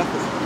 Cuitca, ojo pelazos.